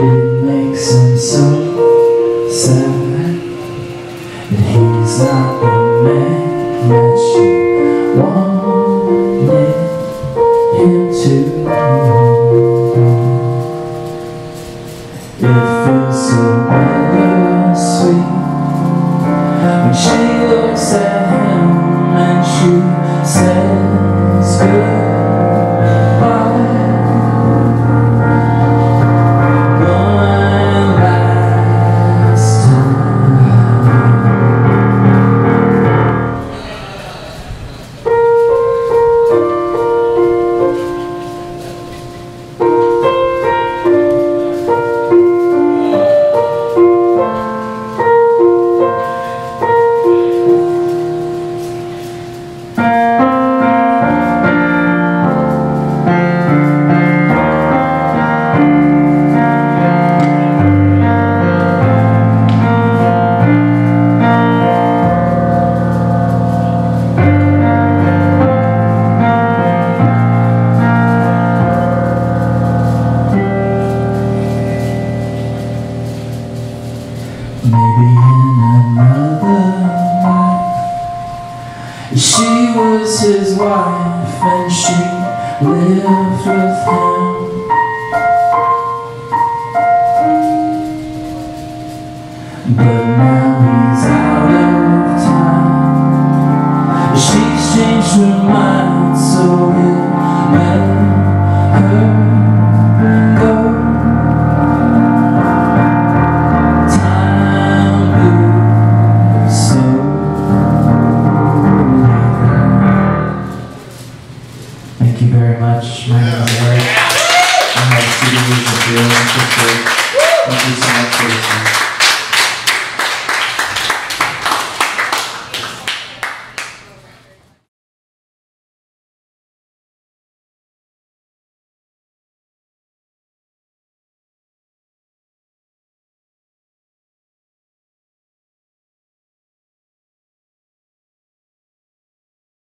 It makes him so sad That he's not the man that she wanted him to be It feels so bittersweet When she looks at him She was his wife and she lived with him. But now he's out of time She's changed her mind so it very much. My name is Erik. I'm a student with the Field